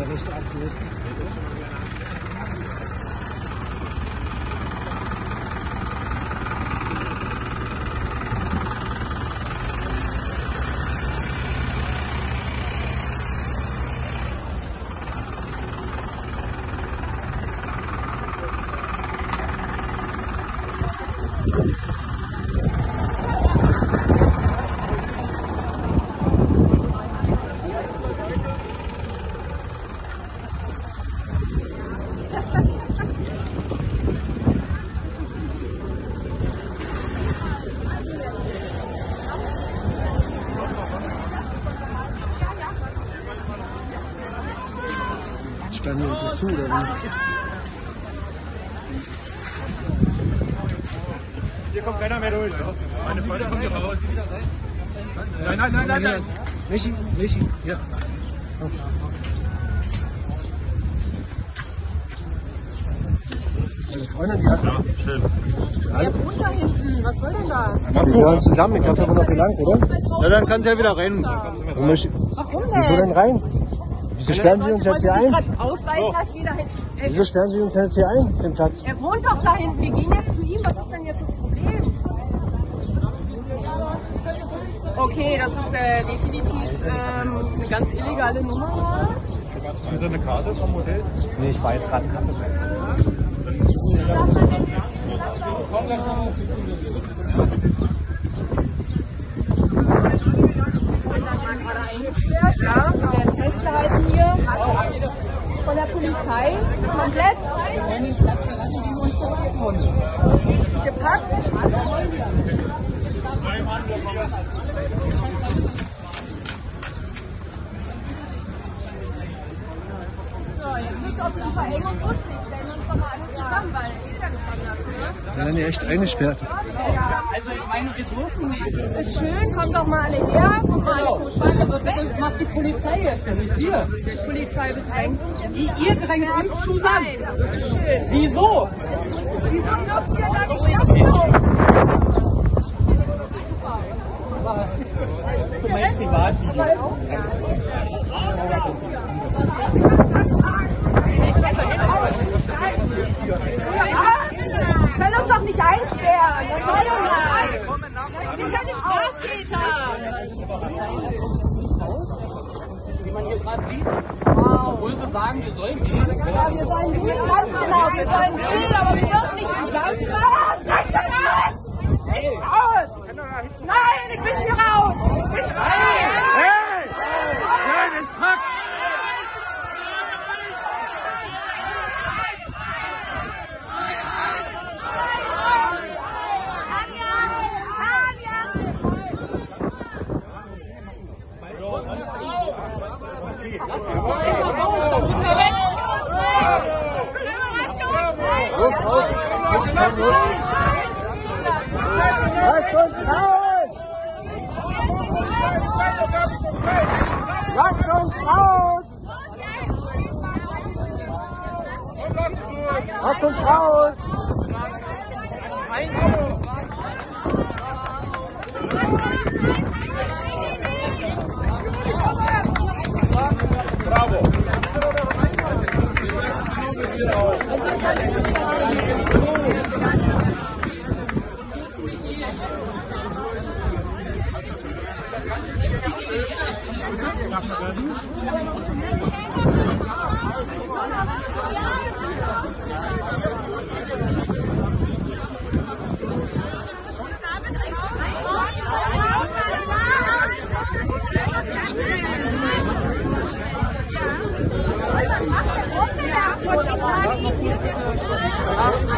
der rechte Aktivist. Sperren wir uns nicht zu, oder wie? Hier kommt keiner mehr durch. Meine Freunde kommen hier raus. Nein, nein, nein, nein, nein. Michi, Michi, ja. Das ist meine Freundin, die hat. Schön. Der wohnt da hinten. Was soll denn das? Wir gehören zusammen, ich glaube, da noch gelangt, oder? Na, dann kann sie ja wieder mich, Warum wieso denn denn? rein? Wieso sperren Sie uns jetzt hier ein? ausweisen, dass da hinten. Wieso sperren Sie uns jetzt hier ein, den Platz? Er wohnt doch da hinten. Wir gehen jetzt zu ihm. Was ist denn jetzt das Problem? Okay, das ist äh, definitiv ähm, eine ganz illegale Nummer. Haben Sie eine Karte vom Hotel? Nee, ich war jetzt gerade ein Kaffee. Ja, wir werden festgehalten hier von der Polizei. Komplett gepackt. So, jetzt wird es auf die Verengung lustig. Stellen uns doch mal alles zusammen, weil geht ja nicht anders, ne? Wir werden hier echt eingesperrt. Also ich meine, dürfen nicht. Ist schön, kommt doch mal alle her. Kommt mal vom Schwank. Also das macht die Polizei jetzt ja nicht wir. Die Polizei bedrängt uns. Ihr drängt uns zusammen. Das ist schön. Wieso? Wieso dürft ihr da nicht herkommen? Für mein Privatvideo. Können uns doch nicht einsperren. Was soll denn das? Das sind keine Straftäter. Wie man hier gerade sieht. Obwohl wir sagen, wir sollen gehen. Ja, wir sollen gehen, ganz genau. Wir sollen gehen, aber wir dürfen nicht zusammen sein. Lasst doch raus! Ich bin raus! Nein, ich bin hier raus! Ich bin frei! Hey! Schönes Pack! Lasst uns raus! Lasst uns raus! Lasst uns raus! Das Huh?